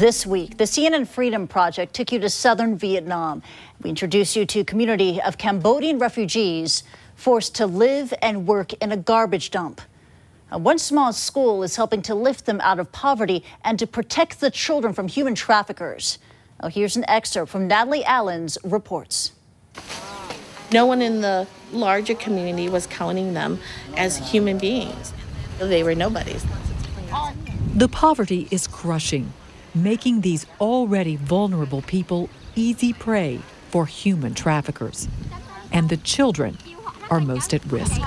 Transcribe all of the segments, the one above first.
This week, the CNN Freedom Project took you to southern Vietnam. We introduce you to a community of Cambodian refugees forced to live and work in a garbage dump. Uh, one small school is helping to lift them out of poverty and to protect the children from human traffickers. Now, here's an excerpt from Natalie Allen's reports. No one in the larger community was counting them as human beings. They were nobodies. The poverty is crushing making these already vulnerable people easy prey for human traffickers. And the children are most at risk.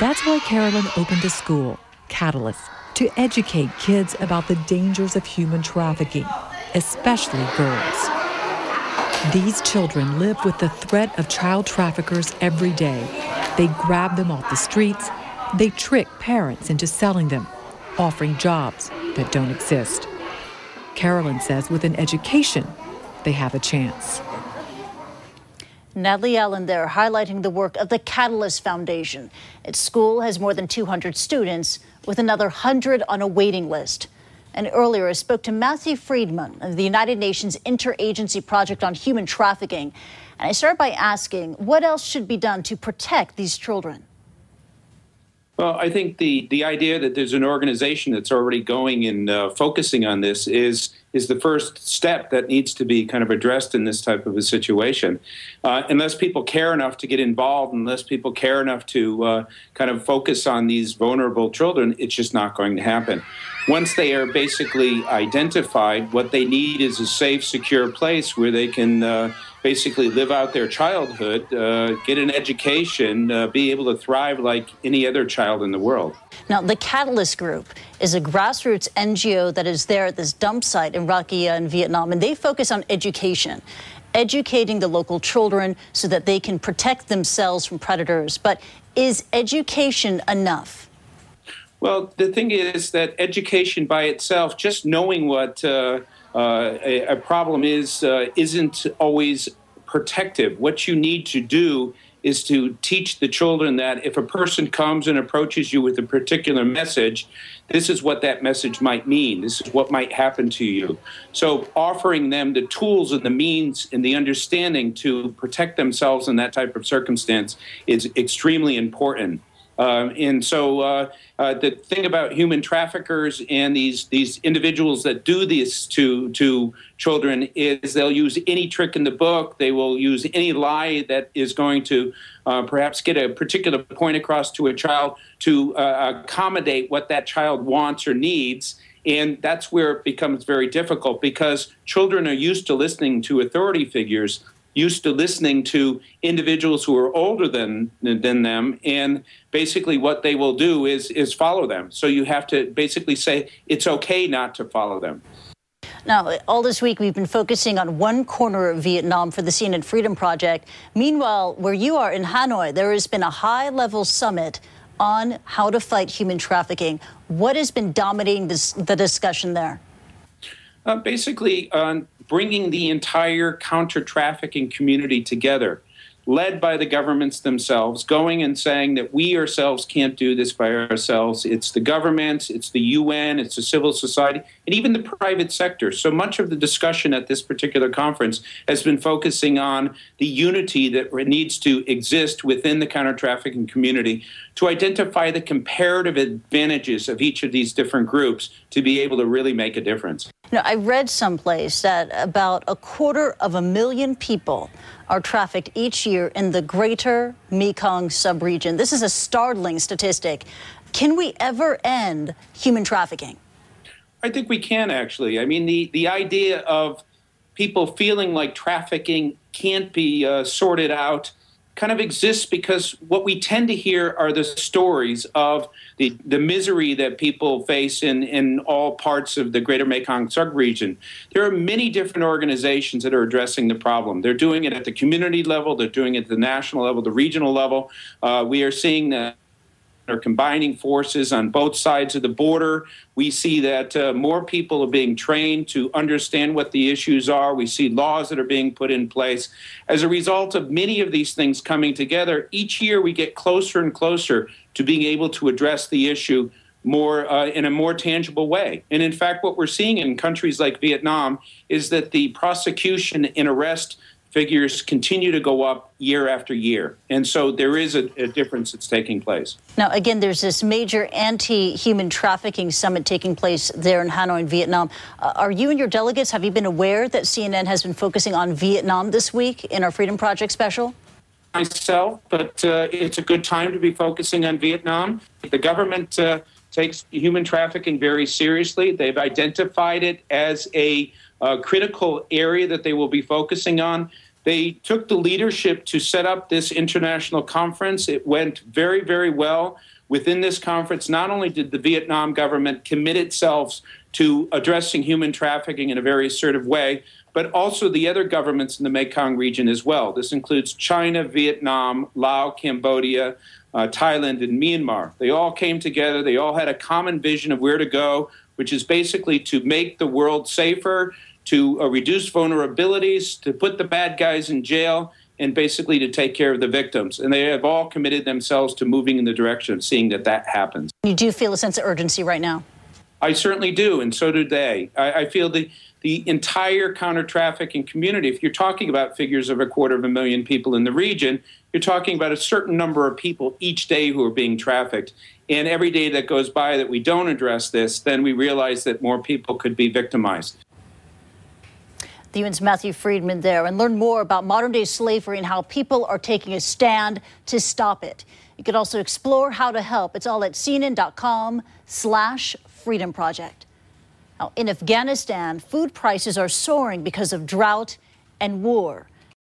That's why Carolyn opened a school, Catalyst, to educate kids about the dangers of human trafficking, especially girls. These children live with the threat of child traffickers every day they grab them off the streets. They trick parents into selling them, offering jobs that don't exist. Carolyn says with an education, they have a chance. Natalie Allen there highlighting the work of the Catalyst Foundation. Its school has more than 200 students, with another 100 on a waiting list. And earlier, I spoke to Matthew Friedman of the United Nations Interagency Project on Human Trafficking. And I start by asking what else should be done to protect these children? Well, I think the, the idea that there's an organization that's already going and uh, focusing on this is is the first step that needs to be kind of addressed in this type of a situation. Uh, unless people care enough to get involved, unless people care enough to uh, kind of focus on these vulnerable children, it's just not going to happen. Once they are basically identified, what they need is a safe, secure place where they can uh, basically live out their childhood, uh, get an education, uh, be able to thrive like any other child in the world. Now, the Catalyst Group is a grassroots NGO that is there at this dump site in Rach Gia in Vietnam, and they focus on education, educating the local children so that they can protect themselves from predators. But is education enough? Well, the thing is that education by itself, just knowing what uh, uh, a, a, problem is uh, isn't always protective. What you need to do is to teach the children that if a person comes and approaches you with a particular message, this is what that message might mean. This is what might happen to you. So, offering them the tools and the means and the understanding to protect themselves in that type of circumstance is extremely important. Um, and so uh, uh, the thing about human traffickers and these these individuals that do this to to children is they'll use any trick in the book. They will use any lie that is going to uh, perhaps get a particular point across to a child to uh, accommodate what that child wants or needs. And that's where it becomes very difficult because children are used to listening to authority figures used to listening to individuals who are older than than them and basically what they will do is is follow them so you have to basically say it's okay not to follow them now, all this week, we've been focusing on one corner of Vietnam for the CNN Freedom Project. Meanwhile, where you are in Hanoi, there has been a high level summit on how to fight human trafficking. What has been dominating this, the discussion there? Uh, basically, on bringing the entire counter trafficking community together, led by the governments themselves, going and saying that we ourselves can't do this by ourselves. It's the governments, it's the UN, it's the civil society, and even the private sector. So much of the discussion at this particular conference has been focusing on the unity that needs to exist within the counter trafficking community to identify the comparative advantages of each of these different groups to be able to really make a difference. Know, I read someplace that about a quarter of a million people are trafficked each year in the greater Mekong subregion. This is a startling statistic. Can we ever end human trafficking? I think we can actually. I mean, the, the idea of people feeling like trafficking can't be uh, sorted out kind of exists because what we tend to hear are the stories of the, the misery that people face in, in all parts of the greater Mekong subregion. There are many different organizations that are addressing the problem. They're doing it at the community level, they're doing it at the national level, the regional level. Uh, we are seeing that are combining forces on both sides of the border. We see that uh, more people are being trained to understand what the issues are. We see laws that are being put in place. As a result of many of these things coming together, each year we get closer and closer to being able to address the issue more uh, in a more tangible way. And in fact, what we're seeing in countries like Vietnam is that the prosecution and arrest figures continue to go up year after year. And so there is a, a, difference that's taking place. Now, again, there's this major anti human trafficking summit taking place there in Hanoi, in Vietnam. Uh, are you and your delegates, have you been aware that CNN has been focusing on Vietnam this week in our Freedom Project special? Myself, but uh, it's a good time to be focusing on Vietnam. The government uh, takes human trafficking very seriously. They've identified it as a critical area that they will be focusing on. They took the leadership to set up this international conference. It went very, very well. Within this conference, not only did the Vietnam government commit itself to addressing human trafficking in a very assertive way, but also the other governments in the Mekong region as well. This includes China, Vietnam, Laos, Cambodia, uh, Thailand, and Myanmar. They all came together. They all had a common vision of where to go, which is basically to make the world safer, to uh, reduce vulnerabilities, to put the bad guys in jail, and basically to take care of the victims. And they have all committed themselves to moving in the direction of seeing that that happens. You do feel a sense of urgency right now? I certainly do, and so do they. I, I feel the the entire counter trafficking community. If you're talking about figures of a quarter of a million people in the region, you're talking about a certain number of people each day who are being trafficked. And every day that goes by that we don't address this, then we realize that more people could be victimized. The UN's Matthew Friedman there, and learn more about modern day slavery and how people are taking a stand to stop it. You can also explore how to help. It's all at cnn.com slash freedom project. Now, in Afghanistan, food prices are soaring because of drought and war.